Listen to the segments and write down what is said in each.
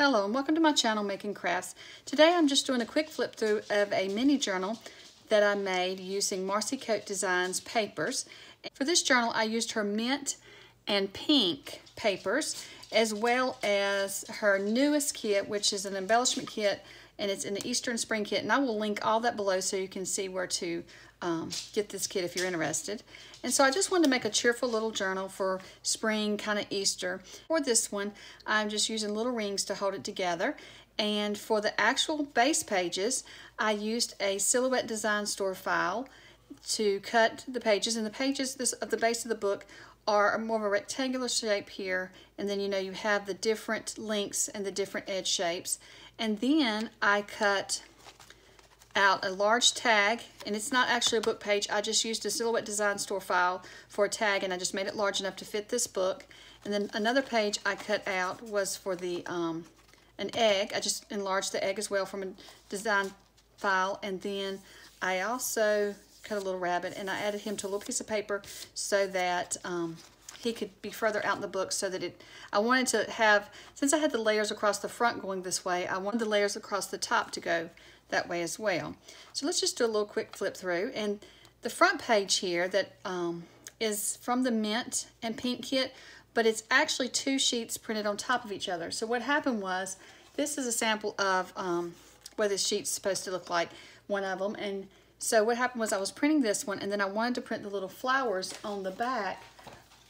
Hello and welcome to my channel Makincrafts. Today I'm just doing a quick flip through of a mini journal that I made using Marcy Coate Designs papers. For this journal I used her mint and pink papers as well as her newest kit which is an embellishment kit and it's in the Easter Spring kit and I will link all that below so you can see where to um, get this kit if you're interested. And so I just wanted to make a cheerful little journal for spring, kind of Easter. For this one, I'm just using little rings to hold it together. And for the actual base pages, I used a Silhouette Design Store file to cut the pages. And the pages this, of the base of the book are more of a rectangular shape here. And then, you know, you have the different links and the different edge shapes. And then I cut out a large tag, and it's not actually a book page. I just used a Silhouette Design Store file for a tag, and I just made it large enough to fit this book. And then another page I cut out was for the um, an egg. I just enlarged the egg as well from a design file, and then I also cut a little rabbit, and I added him to a little piece of paper so that um, he could be further out in the book so that it, I wanted to have, since I had the layers across the front going this way, I wanted the layers across the top to go that way as well. So let's just do a little quick flip through. And the front page here that um, is from the mint and pink kit, but it's actually two sheets printed on top of each other. So what happened was, this is a sample of um, what this sheet's supposed to look like, one of them. And so what happened was I was printing this one and then I wanted to print the little flowers on the back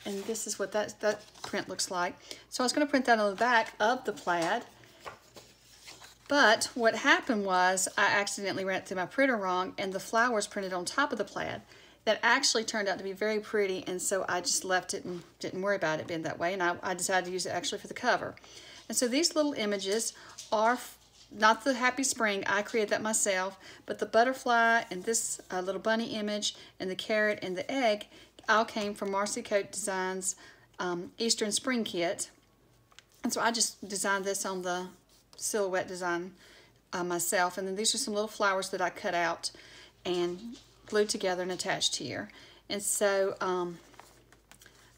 and this is what that, that print looks like. So I was going to print that on the back of the plaid. But what happened was I accidentally ran through my printer wrong and the flowers printed on top of the plaid. That actually turned out to be very pretty and so I just left it and didn't worry about it being that way and I, I decided to use it actually for the cover. And so these little images are not the happy spring, I created that myself, but the butterfly and this uh, little bunny image and the carrot and the egg all came from Marcy Coate Designs um, Easter Spring Kit. And so I just designed this on the silhouette design uh, myself. And then these are some little flowers that I cut out and glued together and attached here. And so um,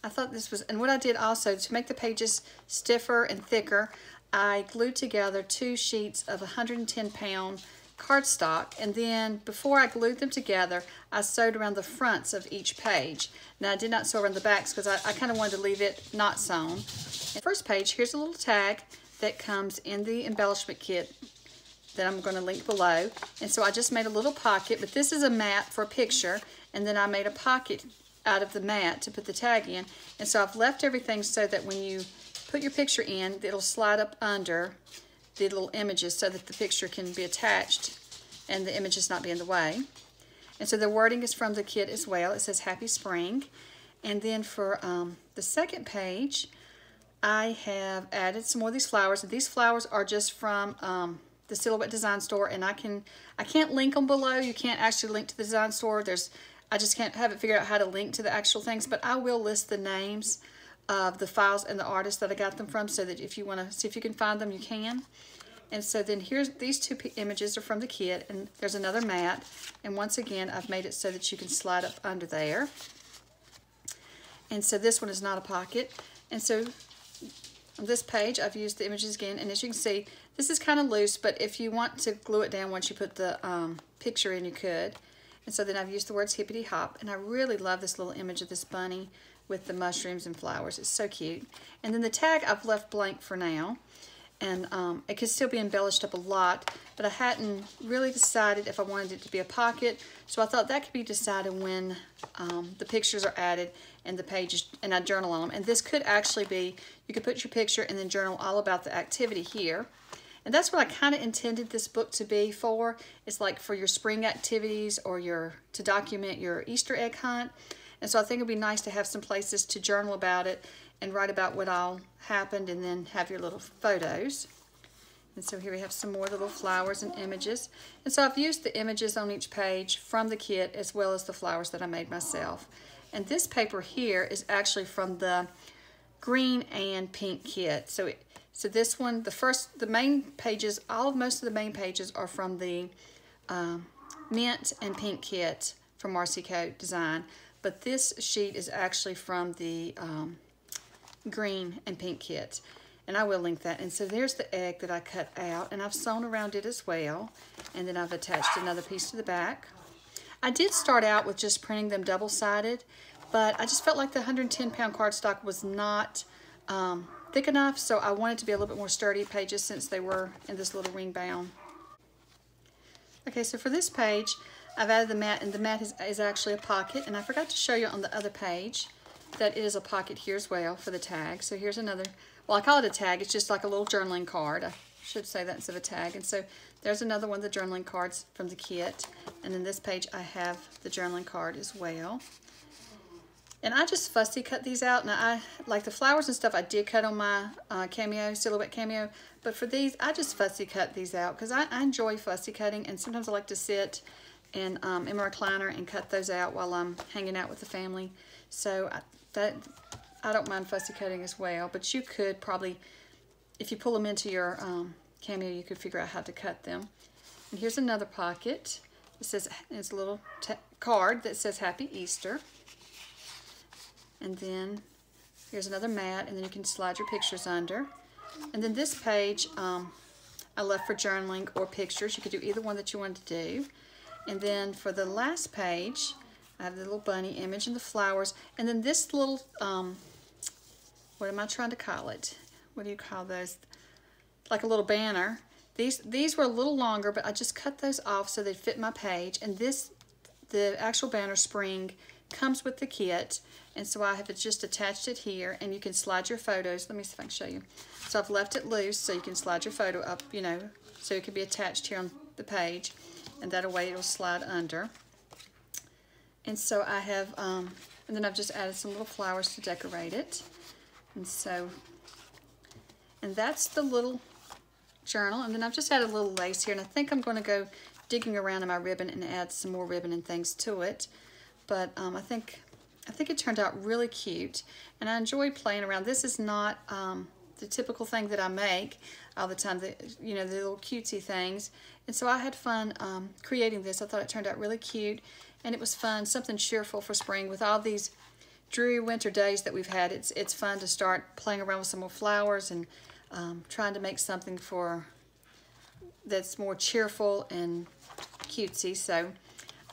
I thought this was, and what I did also to make the pages stiffer and thicker, I glued together two sheets of 110 pound cardstock and then before I glued them together I sewed around the fronts of each page. Now I did not sew around the backs because I, I kind of wanted to leave it not sewn. first page here's a little tag that comes in the embellishment kit that I'm going to link below and so I just made a little pocket but this is a mat for a picture and then I made a pocket out of the mat to put the tag in and so I've left everything so that when you put your picture in it'll slide up under the little images so that the picture can be attached and the images not be in the way. And so the wording is from the kit as well. It says Happy Spring. And then for um, the second page, I have added some more of these flowers. These flowers are just from um, the Silhouette Design Store. And I can I can't link them below. You can't actually link to the design store. There's I just can't have it figured out how to link to the actual things. But I will list the names of the files and the artists that I got them from so that if you want to see if you can find them, you can. And so then here's these two images are from the kit and there's another mat. And once again, I've made it so that you can slide up under there. And so this one is not a pocket. And so on this page, I've used the images again. And as you can see, this is kind of loose, but if you want to glue it down once you put the um, picture in, you could. And so then I've used the words hippity hop. And I really love this little image of this bunny with the mushrooms and flowers. It's so cute. And then the tag I've left blank for now. And um, it could still be embellished up a lot, but I hadn't really decided if I wanted it to be a pocket. So I thought that could be decided when um, the pictures are added and the pages, and I journal on them. And this could actually be, you could put your picture and then journal all about the activity here. And that's what I kind of intended this book to be for. It's like for your spring activities or your to document your Easter egg hunt. And so I think it'd be nice to have some places to journal about it and write about what all happened and then have your little photos. And so here we have some more little flowers and images. And so I've used the images on each page from the kit as well as the flowers that I made myself. And this paper here is actually from the green and pink kit. So it, so this one, the first, the main pages, all of most of the main pages are from the um, mint and pink kit from Marcy Coate Design. But this sheet is actually from the um, green and pink kit. and I will link that. And so there's the egg that I cut out, and I've sewn around it as well. And then I've attached another piece to the back. I did start out with just printing them double-sided, but I just felt like the 110 pound cardstock was not um, thick enough, so I wanted to be a little bit more sturdy pages since they were in this little ring bound. Okay, so for this page, I've added the mat, and the mat is, is actually a pocket, and I forgot to show you on the other page that it is a pocket here as well for the tag. So here's another, well, I call it a tag. It's just like a little journaling card. I should say that instead of a tag. And so there's another one of the journaling cards from the kit. And then this page, I have the journaling card as well. And I just fussy cut these out. Now, I like the flowers and stuff I did cut on my uh, Cameo, Silhouette Cameo. But for these, I just fussy cut these out because I, I, enjoy fussy cutting. And sometimes I like to sit and um, in my recliner and cut those out while I'm hanging out with the family. So I, that I don't mind fussy cutting as well. But you could probably, if you pull them into your um, Cameo, you could figure out how to cut them. And here's another pocket. It says, it's a little card that says Happy Easter. And then here's another mat, and then you can slide your pictures under. And then this page, um, I left for journaling or pictures. You could do either one that you wanted to do. And then for the last page, I have the little bunny image and the flowers. And then this little, um, what am I trying to call it? What do you call those? Like a little banner. These, these were a little longer, but I just cut those off so they fit my page. And this, the actual banner spring comes with the kit. And so I have just attached it here and you can slide your photos. Let me see if I can show you. So I've left it loose so you can slide your photo up, you know, so it can be attached here on the page. And that way it'll slide under. And so I have, um, and then I've just added some little flowers to decorate it. And so, and that's the little journal. And then I've just added a little lace here. And I think I'm going to go digging around in my ribbon and add some more ribbon and things to it. But um, I think I think it turned out really cute and I enjoy playing around. This is not um, the typical thing that I make all the time, the, you know, the little cutesy things. And so I had fun um, creating this. I thought it turned out really cute and it was fun, something cheerful for spring with all these dreary winter days that we've had. It's, it's fun to start playing around with some more flowers and um, trying to make something for that's more cheerful and cutesy. So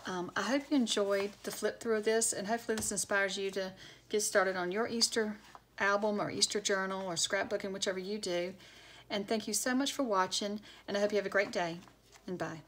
um, I hope you enjoyed the flip through of this and hopefully this inspires you to get started on your Easter album or Easter journal or scrapbooking, whichever you do. And thank you so much for watching and I hope you have a great day and bye.